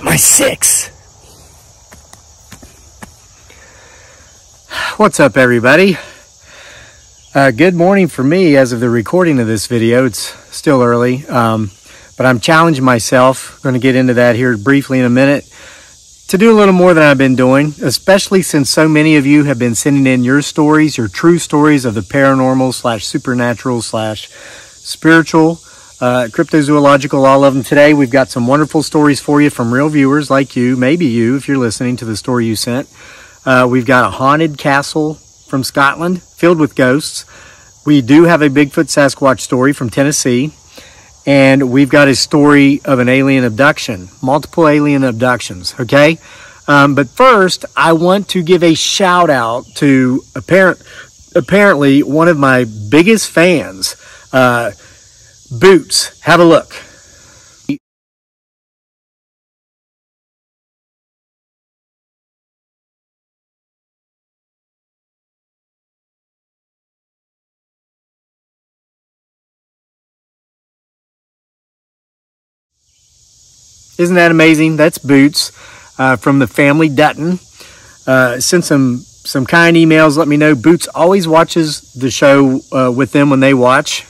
get my six. What's up, everybody? Uh, good morning for me as of the recording of this video. It's still early, um, but I'm challenging myself. Going to get into that here briefly in a minute to do a little more than I've been doing, especially since so many of you have been sending in your stories, your true stories of the paranormal slash supernatural slash spiritual, uh, cryptozoological, all of them. Today, we've got some wonderful stories for you from real viewers like you, maybe you, if you're listening to the story you sent. Uh, we've got a haunted castle from Scotland filled with ghosts. We do have a Bigfoot Sasquatch story from Tennessee and we've got a story of an alien abduction, multiple alien abductions. Okay. Um, but first, I want to give a shout out to apparent, apparently one of my biggest fans, uh, Boots. Have a look. Isn't that amazing? That's Boots uh, from the family Dutton. Uh, sent some some kind emails. Let me know. Boots always watches the show uh, with them when they watch.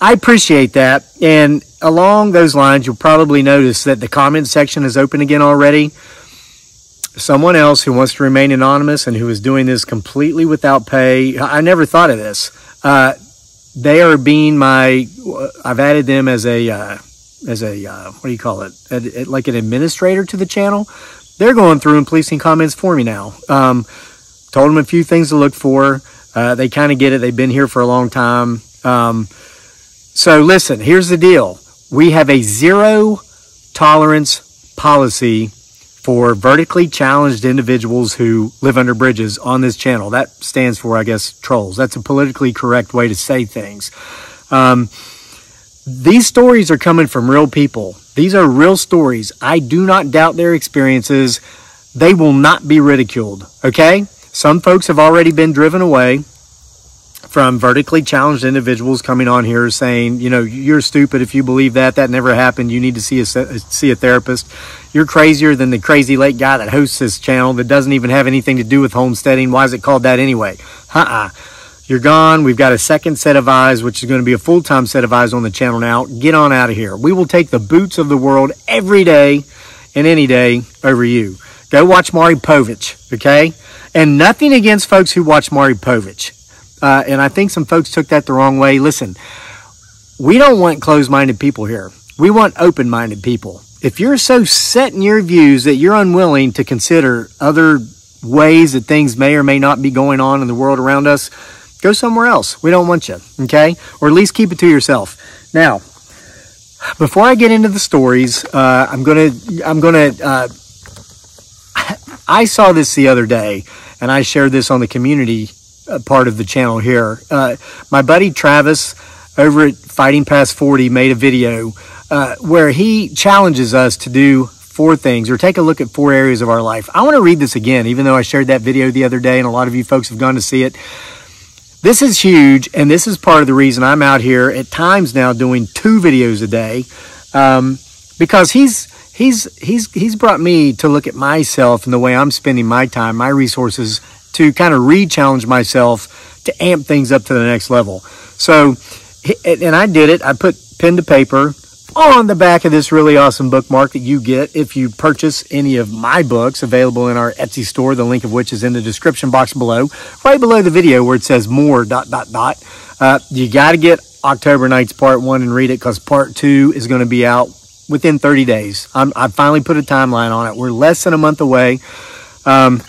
I appreciate that. And along those lines, you'll probably notice that the comment section is open again already. Someone else who wants to remain anonymous and who is doing this completely without pay. I never thought of this. Uh, they are being my. I've added them as a uh, as a uh, what do you call it, a, a, like an administrator to the channel. They're going through and policing comments for me now. Um, told them a few things to look for. Uh, they kind of get it. They've been here for a long time. Um, so listen, here's the deal. We have a zero tolerance policy for vertically challenged individuals who live under bridges on this channel. That stands for, I guess, trolls. That's a politically correct way to say things. Um, these stories are coming from real people. These are real stories. I do not doubt their experiences. They will not be ridiculed. Okay? Some folks have already been driven away from vertically challenged individuals coming on here saying, you know, you're stupid if you believe that. That never happened. You need to see a see a therapist. You're crazier than the Crazy Lake guy that hosts this channel that doesn't even have anything to do with homesteading. Why is it called that anyway? Uh-uh. You're gone. We've got a second set of eyes, which is going to be a full time set of eyes on the channel now. Get on out of here. We will take the boots of the world every day and any day over you. Go watch Maury Povich, okay? And nothing against folks who watch Maury Povich. Uh, and I think some folks took that the wrong way. Listen, we don't want closed minded people here. We want open minded people. If you're so set in your views that you're unwilling to consider other ways that things may or may not be going on in the world around us, Go somewhere else. We don't want you, okay? Or at least keep it to yourself. Now, before I get into the stories, uh, I'm gonna, I'm gonna, uh, I saw this the other day, and I shared this on the community part of the channel here. Uh, my buddy Travis over at Fighting Past 40 made a video uh, where he challenges us to do four things or take a look at four areas of our life. I want to read this again, even though I shared that video the other day and a lot of you folks have gone to see it. This is huge, and this is part of the reason I'm out here at times now doing two videos a day, um, because he's he's he's he's brought me to look at myself and the way I'm spending my time, my resources, to kind of re-challenge myself to amp things up to the next level. So, and I did it. I put pen to paper on the back of this really awesome bookmark that you get if you purchase any of my books available in our Etsy store, the link of which is in the description box below, right below the video where it says more dot dot dot. Uh, you got to get October Nights Part 1 and read it because Part 2 is going to be out within 30 days. I'm, I finally put a timeline on it. We're less than a month away. Um,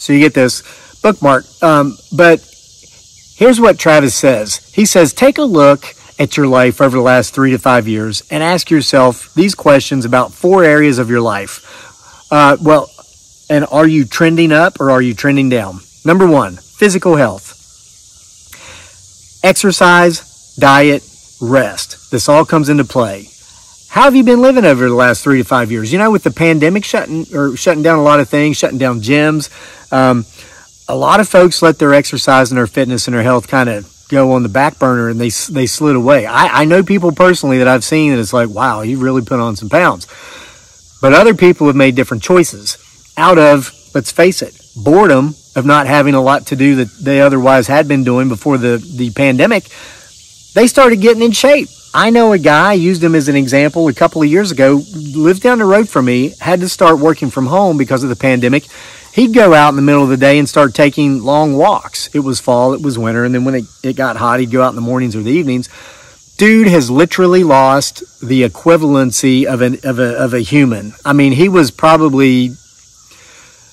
so you get this bookmark. Um, but here's what Travis says. He says, take a look at your life over the last three to five years and ask yourself these questions about four areas of your life. Uh, well, and are you trending up or are you trending down? Number one, physical health. Exercise, diet, rest. This all comes into play. How have you been living over the last three to five years? You know, with the pandemic shutting or shutting down a lot of things, shutting down gyms, um, a lot of folks let their exercise and their fitness and their health kind of go on the back burner and they they slid away. I, I know people personally that I've seen that it's like, wow, you really put on some pounds. But other people have made different choices out of, let's face it, boredom of not having a lot to do that they otherwise had been doing before the, the pandemic. They started getting in shape. I know a guy, used him as an example a couple of years ago, lived down the road from me, had to start working from home because of the pandemic. He'd go out in the middle of the day and start taking long walks. It was fall, it was winter, and then when it, it got hot, he'd go out in the mornings or the evenings. Dude has literally lost the equivalency of, an, of, a, of a human. I mean, he was probably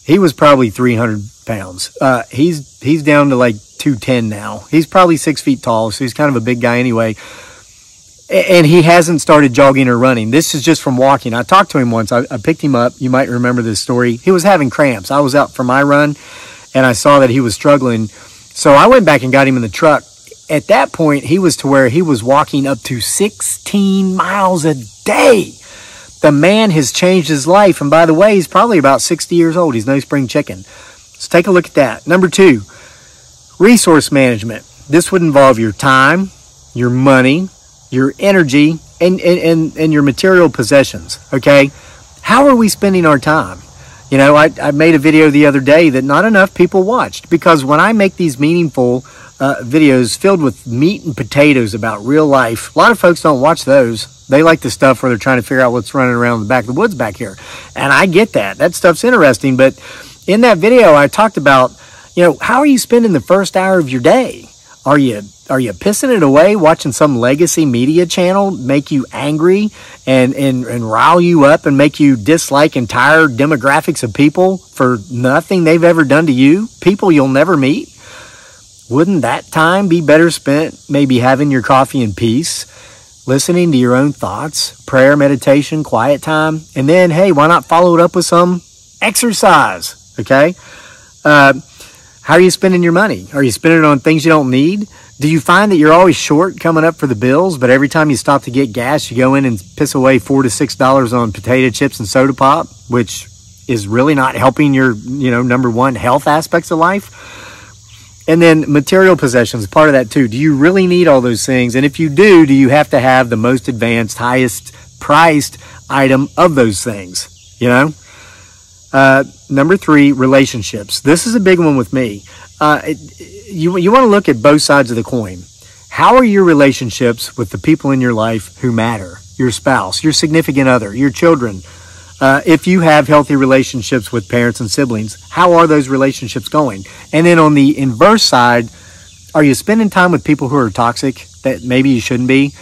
he was probably 300 pounds. Uh, he's he's down to like 210 now. He's probably six feet tall, so he's kind of a big guy anyway and he hasn't started jogging or running. This is just from walking. I talked to him once. I, I, picked him up. You might remember this story. He was having cramps. I was out for my run and I saw that he was struggling. So I went back and got him in the truck. At that point, he was to where he was walking up to 16 miles a day. The man has changed his life. And by the way, he's probably about 60 years old. He's no spring chicken. So take a look at that. Number two, resource management. This would involve your time, your money, your energy, and, and, and, your material possessions. Okay. How are we spending our time? You know, I, I made a video the other day that not enough people watched because when I make these meaningful uh, videos filled with meat and potatoes about real life, a lot of folks don't watch those. They like the stuff where they're trying to figure out what's running around the back of the woods back here. And I get that. That stuff's interesting. But in that video, I talked about, you know, how are you spending the first hour of your day? Are you are you pissing it away watching some legacy media channel make you angry and, and, and rile you up and make you dislike entire demographics of people for nothing they've ever done to you? People you'll never meet? Wouldn't that time be better spent maybe having your coffee in peace, listening to your own thoughts, prayer, meditation, quiet time, and then, hey, why not follow it up with some exercise? Okay? Uh, how are you spending your money? Are you spending it on things you don't need? Do you find that you're always short coming up for the bills, but every time you stop to get gas, you go in and piss away four to six dollars on potato chips and soda pop, which is really not helping your, you know, number one health aspects of life? And then material possessions, part of that too. Do you really need all those things? And if you do, do you have to have the most advanced, highest priced item of those things? You know? Uh, number three, relationships. This is a big one with me. Uh, it, you, you want to look at both sides of the coin. How are your relationships with the people in your life who matter? Your spouse, your significant other, your children. Uh, if you have healthy relationships with parents and siblings, how are those relationships going? And then on the inverse side, are you spending time with people who are toxic that maybe you shouldn't be?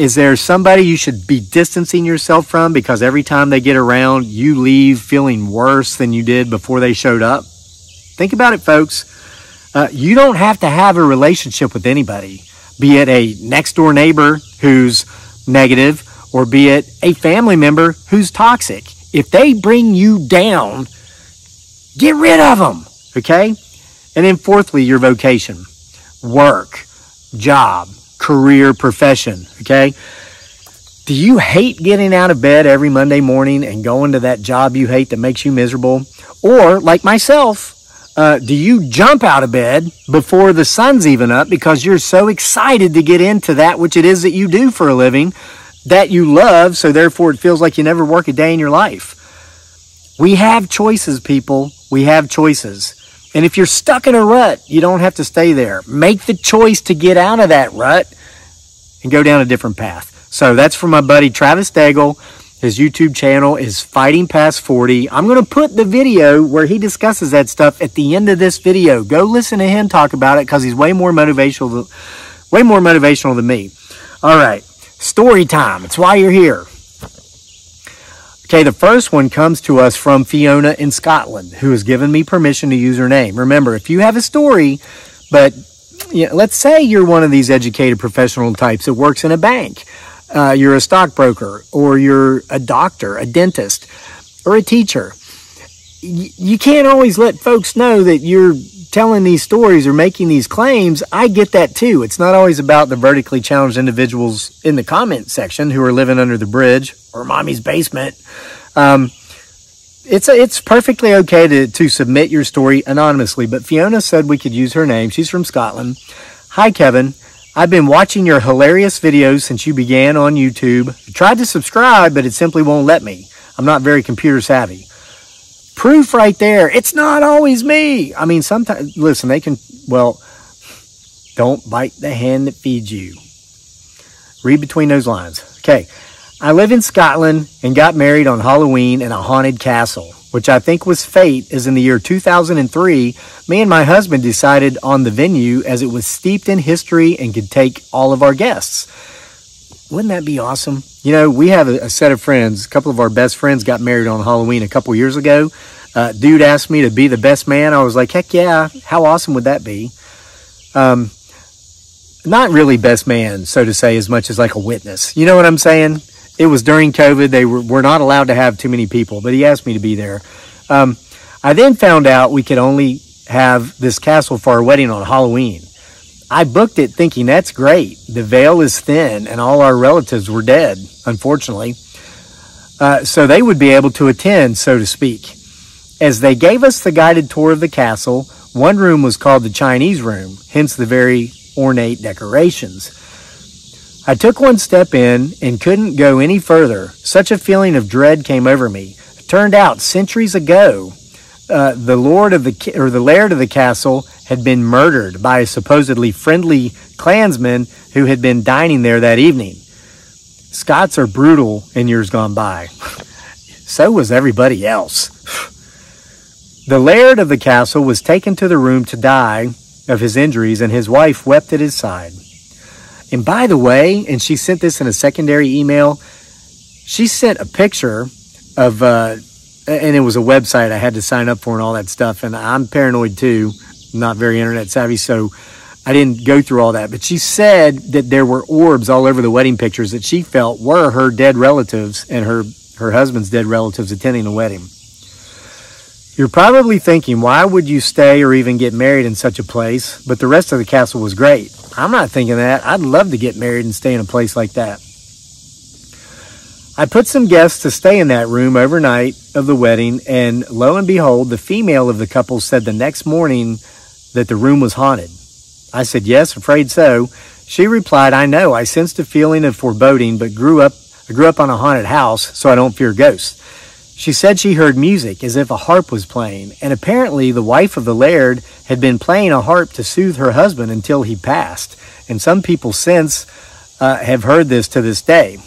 Is there somebody you should be distancing yourself from because every time they get around, you leave feeling worse than you did before they showed up? Think about it, folks. Uh, you don't have to have a relationship with anybody, be it a next door neighbor who's negative or be it a family member who's toxic. If they bring you down, get rid of them. Okay. And then fourthly, your vocation, work, job, career, profession. Okay. Do you hate getting out of bed every Monday morning and going to that job you hate that makes you miserable? Or like myself, uh, do you jump out of bed before the sun's even up because you're so excited to get into that which it is that you do for a living that you love, so therefore it feels like you never work a day in your life? We have choices, people. We have choices. And if you're stuck in a rut, you don't have to stay there. Make the choice to get out of that rut and go down a different path. So that's from my buddy Travis Daigle. His YouTube channel is Fighting Past 40. I'm going to put the video where he discusses that stuff at the end of this video. Go listen to him talk about it because he's way more motivational, way more motivational than me. All right, story time. It's why you're here. Okay, the first one comes to us from Fiona in Scotland, who has given me permission to use her name. Remember, if you have a story, but you know, let's say you're one of these educated professional types that works in a bank uh, you're a stockbroker or you're a doctor, a dentist, or a teacher. Y- you can't always let folks know that you're telling these stories or making these claims. I get that too. It's not always about the vertically challenged individuals in the comment section who are living under the bridge or mommy's basement. Um, it's a, it's perfectly okay to, to submit your story anonymously, but Fiona said we could use her name. She's from Scotland. Hi, Kevin. I've been watching your hilarious videos since you began on YouTube. I tried to subscribe, but it simply won't let me. I'm not very computer savvy. Proof right there. It's not always me. I mean, sometimes, listen, they can, well, don't bite the hand that feeds you. Read between those lines. Okay. I live in Scotland and got married on Halloween in a haunted castle, which I think was fate, as in the year 2003, me and my husband decided on the venue as it was steeped in history and could take all of our guests. Wouldn't that be awesome? You know, we have a, a set of friends. A couple of our best friends got married on Halloween a couple years ago. Uh, dude asked me to be the best man. I was like, heck yeah. How awesome would that be? Um, not really best man, so to say, as much as like a witness. You know what I'm saying? It was during COVID. They were, were not allowed to have too many people, but he asked me to be there. Um, I then found out we could only have this castle for our wedding on Halloween. I booked it thinking that's great. The veil is thin and all our relatives were dead, unfortunately. Uh, so they would be able to attend, so to speak. As they gave us the guided tour of the castle, one room was called the Chinese room, hence the very ornate decorations. I took one step in and couldn't go any further. Such a feeling of dread came over me. It turned out centuries ago, uh, the lord of the or the laird of the castle had been murdered by a supposedly friendly clansman who had been dining there that evening. Scots are brutal in years gone by. so was everybody else. The laird of the castle was taken to the room to die of his injuries, and his wife wept at his side. And by the way, and she sent this in a secondary email, she sent a picture of, uh, and it was a website I had to sign up for and all that stuff. And I'm paranoid too, not very internet savvy, so I didn't go through all that. But she said that there were orbs all over the wedding pictures that she felt were her dead relatives and her, her husband's dead relatives attending the wedding. You're probably thinking, why would you stay or even get married in such a place? But the rest of the castle was great. I'm not thinking that. I'd love to get married and stay in a place like that. I put some guests to stay in that room overnight of the wedding, and lo and behold, the female of the couple said the next morning that the room was haunted. I said, Yes, afraid so. She replied, I know. I sensed a feeling of foreboding, but grew up I grew up on a haunted house, so I don't fear ghosts. She said she heard music as if a harp was playing, and apparently the wife of the laird had been playing a harp to soothe her husband until he passed, and some people since uh, have heard this to this day.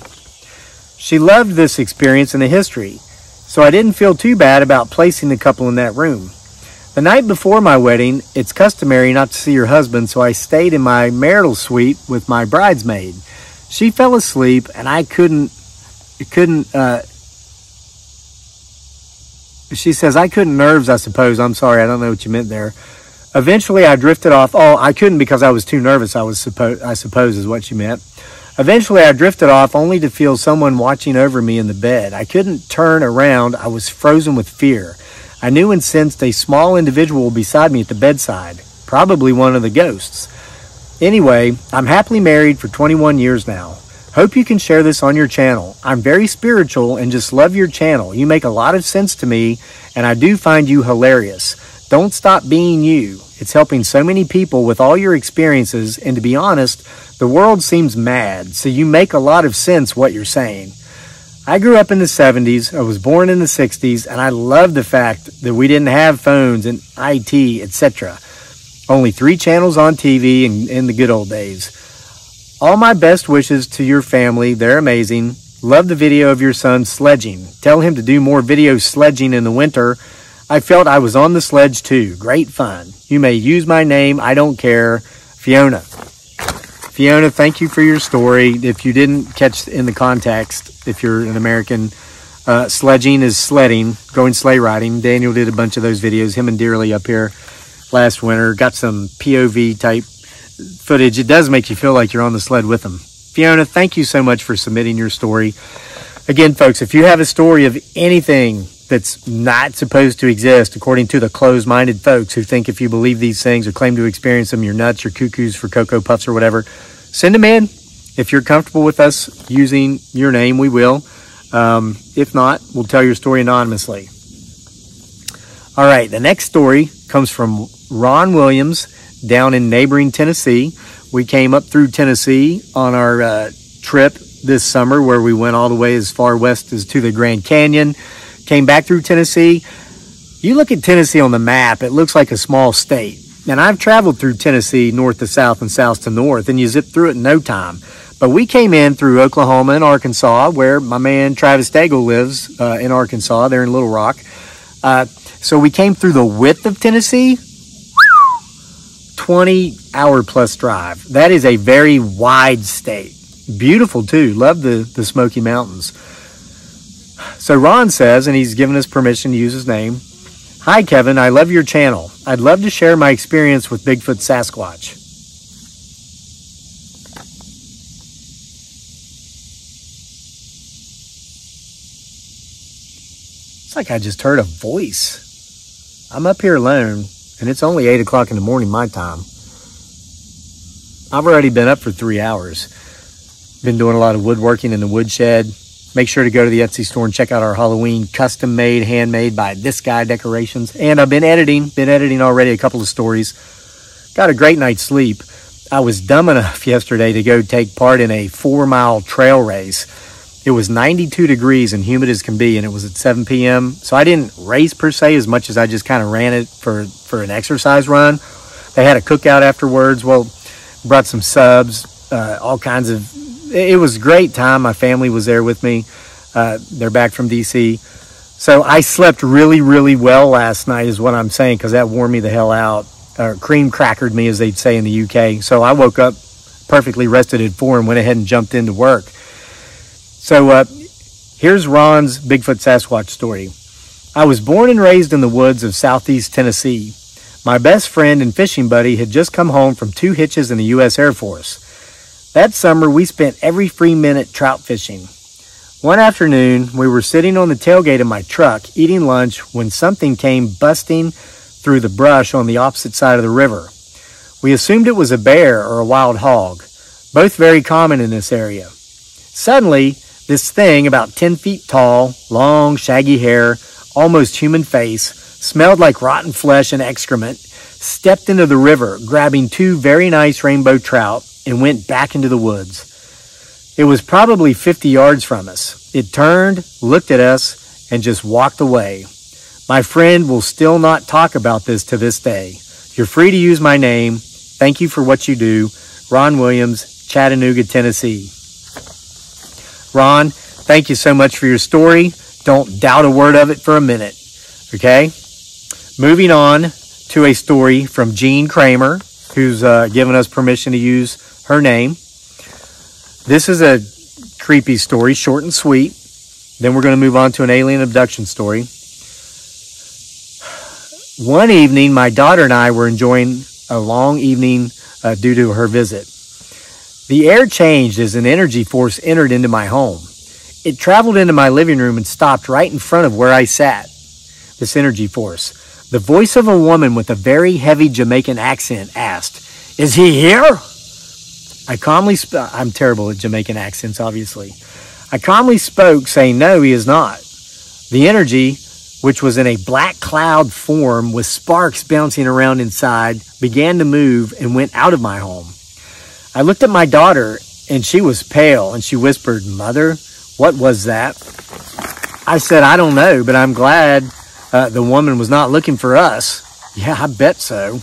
She loved this experience and the history, so I didn't feel too bad about placing the couple in that room. The night before my wedding, it's customary not to see your husband, so I stayed in my marital suite with my bridesmaid. She fell asleep, and I couldn't couldn't uh, she says, I couldn't nerves, I suppose. I'm sorry, I don't know what you meant there. Eventually, I drifted off. Oh, I couldn't because I was too nervous, I, was suppo- I suppose is what she meant. Eventually, I drifted off only to feel someone watching over me in the bed. I couldn't turn around. I was frozen with fear. I knew and sensed a small individual beside me at the bedside, probably one of the ghosts. Anyway, I'm happily married for 21 years now. Hope you can share this on your channel. I'm very spiritual and just love your channel. You make a lot of sense to me, and I do find you hilarious. Don't stop being you. It's helping so many people with all your experiences, and to be honest, the world seems mad, so you make a lot of sense what you're saying. I grew up in the 70s, I was born in the 60s, and I love the fact that we didn't have phones and IT, etc. Only three channels on TV in, in the good old days. All my best wishes to your family. They're amazing. Love the video of your son sledging. Tell him to do more video sledging in the winter. I felt I was on the sledge too. Great fun. You may use my name. I don't care. Fiona. Fiona, thank you for your story. If you didn't catch in the context, if you're an American, uh, sledging is sledding, going sleigh riding. Daniel did a bunch of those videos, him and Dearly up here last winter. Got some POV type footage, it does make you feel like you're on the sled with them. Fiona, thank you so much for submitting your story. Again, folks, if you have a story of anything that's not supposed to exist, according to the closed minded folks who think if you believe these things or claim to experience them, you're nuts, you're cuckoos for Cocoa Puffs or whatever, send them in. If you're comfortable with us using your name, we will. Um, if not, we'll tell your story anonymously. All right, the next story comes from Ron Williams down in neighboring Tennessee. We came up through Tennessee on our uh, trip this summer where we went all the way as far west as to the Grand Canyon, came back through Tennessee. You look at Tennessee on the map, it looks like a small state. And I've traveled through Tennessee north to south and south to north, and you zip through it in no time. But we came in through Oklahoma and Arkansas, where my man Travis Daigle lives uh, in Arkansas, there in Little Rock. Uh, so we came through the width of Tennessee, 20 hour plus drive. That is a very wide state. Beautiful too. Love the, the Smoky Mountains. So Ron says, and he's given us permission to use his name. Hi, Kevin. I love your channel. I'd love to share my experience with Bigfoot Sasquatch. It's like I just heard a voice. I'm up here alone, and it's only 8 o'clock in the morning my time. I've already been up for three hours. Been doing a lot of woodworking in the woodshed. Make sure to go to the Etsy store and check out our Halloween custom made, handmade by this guy decorations. And I've been editing, been editing already a couple of stories. Got a great night's sleep. I was dumb enough yesterday to go take part in a four mile trail race it was 92 degrees and humid as can be, and it was at 7 p.m. So I didn't race per se as much as I just kind of ran it for, for an exercise run. They had a cookout afterwards. Well, brought some subs, uh, all kinds of. It was great time. My family was there with me. Uh, they're back from DC. So I slept really, really well last night, is what I'm saying, because that wore me the hell out. Or cream crackered me, as they'd say in the UK. So I woke up perfectly rested at four and went ahead and jumped into work. So uh, here's Ron's Bigfoot Sasquatch story. I was born and raised in the woods of southeast Tennessee. My best friend and fishing buddy had just come home from two hitches in the U.S. Air Force. That summer, we spent every free minute trout fishing. One afternoon, we were sitting on the tailgate of my truck eating lunch when something came busting through the brush on the opposite side of the river. We assumed it was a bear or a wild hog, both very common in this area. Suddenly, this thing, about 10 feet tall, long, shaggy hair, almost human face, smelled like rotten flesh and excrement, stepped into the river, grabbing two very nice rainbow trout, and went back into the woods. It was probably 50 yards from us. It turned, looked at us, and just walked away. My friend will still not talk about this to this day. You're free to use my name. Thank you for what you do. Ron Williams, Chattanooga, Tennessee. Ron, thank you so much for your story. Don't doubt a word of it for a minute. Okay? Moving on to a story from Jean Kramer, who's uh, given us permission to use her name. This is a creepy story, short and sweet. Then we're going to move on to an alien abduction story. One evening, my daughter and I were enjoying a long evening uh, due to her visit. The air changed as an energy force entered into my home. It traveled into my living room and stopped right in front of where I sat. This energy force. The voice of a woman with a very heavy Jamaican accent asked, Is he here? I calmly, sp- I'm terrible at Jamaican accents, obviously. I calmly spoke, saying, No, he is not. The energy, which was in a black cloud form with sparks bouncing around inside, began to move and went out of my home. I looked at my daughter and she was pale and she whispered, Mother, what was that? I said, I don't know, but I'm glad uh, the woman was not looking for us. Yeah, I bet so.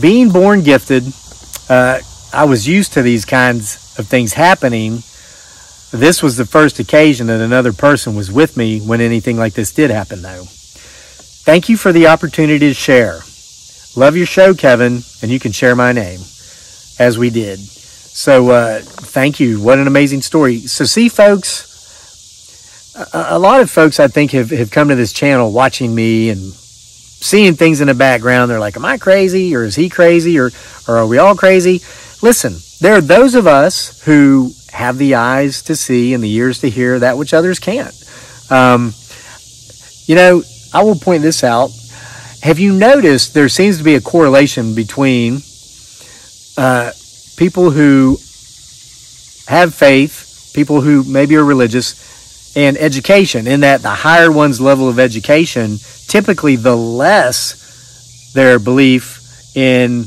Being born gifted, uh, I was used to these kinds of things happening. This was the first occasion that another person was with me when anything like this did happen, though. Thank you for the opportunity to share. Love your show, Kevin, and you can share my name as we did. So uh, thank you. What an amazing story. So see, folks, a, a, lot of folks I think have, have come to this channel watching me and seeing things in the background. They're like, am I crazy or is he crazy or, or are we all crazy? Listen, there are those of us who have the eyes to see and the ears to hear that which others can't. Um, you know, I will point this out. Have you noticed there seems to be a correlation between uh, people who have faith, people who maybe are religious, and education, in that the higher one's level of education, typically the less their belief in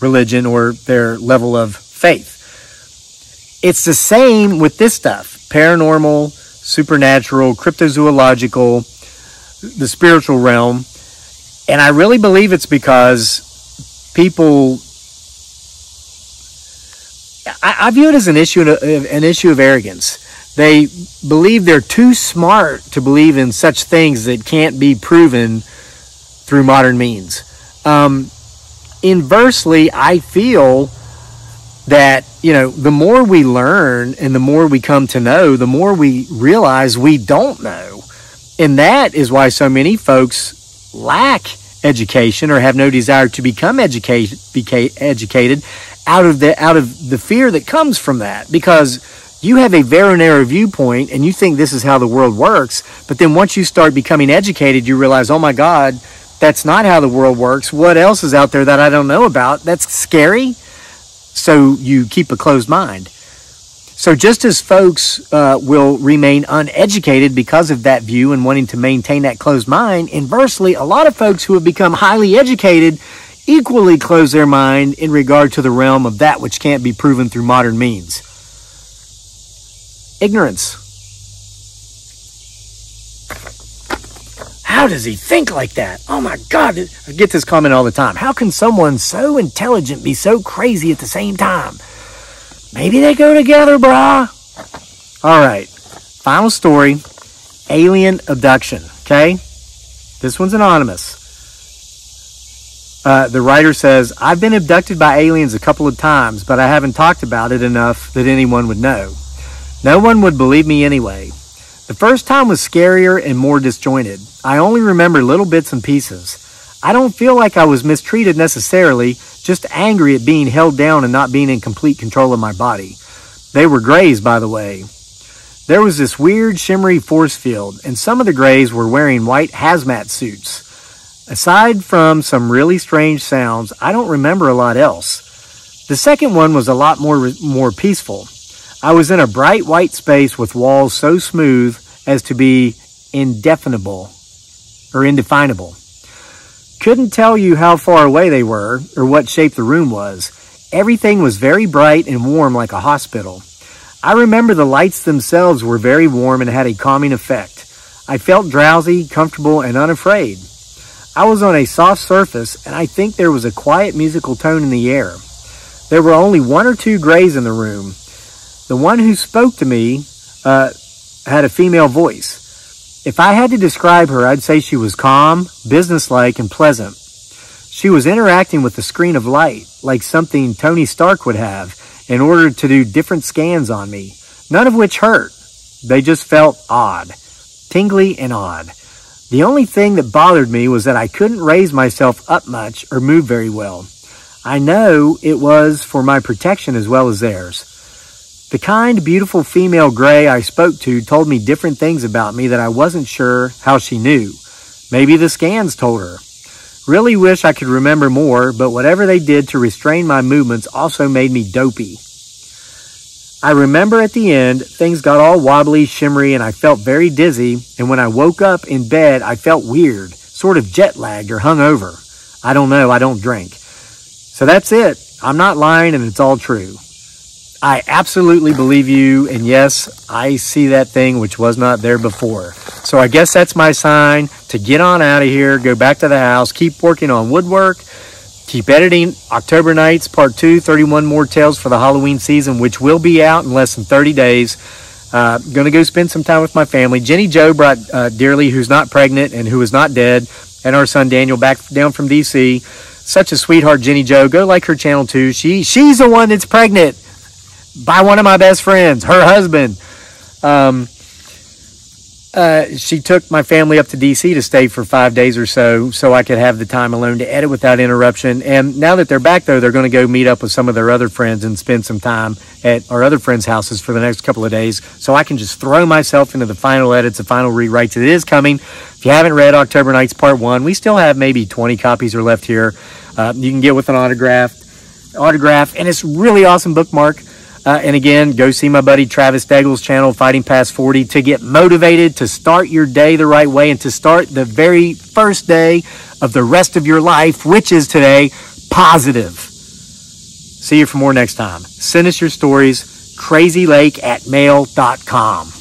religion or their level of faith. it's the same with this stuff paranormal, supernatural, cryptozoological, the spiritual realm. And I really believe it's because people. I, I view it as an issue, an issue of arrogance. They believe they're too smart to believe in such things that can't be proven through modern means. Um, inversely, I feel that you know the more we learn and the more we come to know the more we realize we don't know. And that is why so many folks lack education or have no desire to become educated educated out of the out of the fear that comes from that. Because you have a very narrow viewpoint and you think this is how the world works but then once you start becoming educated you realize oh my god that's not how the world works what else is out there that i don't know about that's scary so you keep a closed mind. So just as folks uh, will remain uneducated because of that view and wanting to maintain that closed mind, inversely, a lot of folks who have become highly educated equally close their mind in regard to the realm of that which can't be proven through modern means. Ignorance. How does he think like that? Oh my God. I get this comment all the time. How can someone so intelligent be so crazy at the same time? Maybe they go together, brah. All right. Final story alien abduction. Okay? This one's anonymous. Uh, the writer says, I've been abducted by aliens a couple of times, but I haven't talked about it enough that anyone would know. No one would believe me anyway. The first time was scarier and more disjointed. I only remember little bits and pieces. I don't feel like I was mistreated necessarily, just angry at being held down and not being in complete control of my body. They were grays, by the way. There was this weird shimmery force field, and some of the grays were wearing white hazmat suits. Aside from some really strange sounds, I don't remember a lot else. The second one was a lot more more peaceful. I was in a bright white space with walls so smooth as to be indefinable or indefinable. Couldn't tell you how far away they were or what shape the room was. Everything was very bright and warm like a hospital. I remember the lights themselves were very warm and had a calming effect. I felt drowsy, comfortable, and unafraid. I was on a soft surface, and I think there was a quiet musical tone in the air. There were only one or two grays in the room, the one who spoke to me uh, had a female voice. If I had to describe her, I'd say she was calm, businesslike, and pleasant. She was interacting with the screen of light, like something Tony Stark would have, in order to do different scans on me, none of which hurt. They just felt odd, tingly and odd. The only thing that bothered me was that I couldn't raise myself up much or move very well. I know it was for my protection as well as theirs. The kind, beautiful female gray I spoke to told me different things about me that I wasn't sure how she knew. Maybe the scans told her. Really wish I could remember more, but whatever they did to restrain my movements also made me dopey. I remember at the end, things got all wobbly, shimmery, and I felt very dizzy, and when I woke up in bed, I felt weird, sort of jet lagged or hungover. I don't know, I don't drink. So that's it. I'm not lying, and it's all true. I absolutely believe you. And yes, I see that thing which was not there before. So I guess that's my sign to get on out of here, go back to the house, keep working on woodwork, keep editing October Nights Part 2, 31 more tales for the Halloween season, which will be out in less than 30 days. Uh, gonna go spend some time with my family. Jenny Jo brought uh, Dearly, who's not pregnant and who is not dead, and our son Daniel back down from DC. Such a sweetheart, Jenny Jo. Go like her channel too. She she's the one that's pregnant by one of my best friends, her husband. Um, uh, she took my family up to DC to stay for five days or so, so I could have the time alone to edit without interruption. And now that they're back, though, they're going to go meet up with some of their other friends and spend some time at our other friends' houses for the next couple of days, so I can just throw myself into the final edits, the final rewrites. It is coming. If you haven't read October Nights Part One, we still have maybe 20 copies are left here. Uh, you can get with an autograph, autograph, and it's really awesome bookmark. Uh, and again, go see my buddy Travis Daigle's channel, Fighting Past 40, to get motivated to start your day the right way and to start the very first day of the rest of your life, which is today, positive. See you for more next time. Send us your stories. crazylake at mail.com.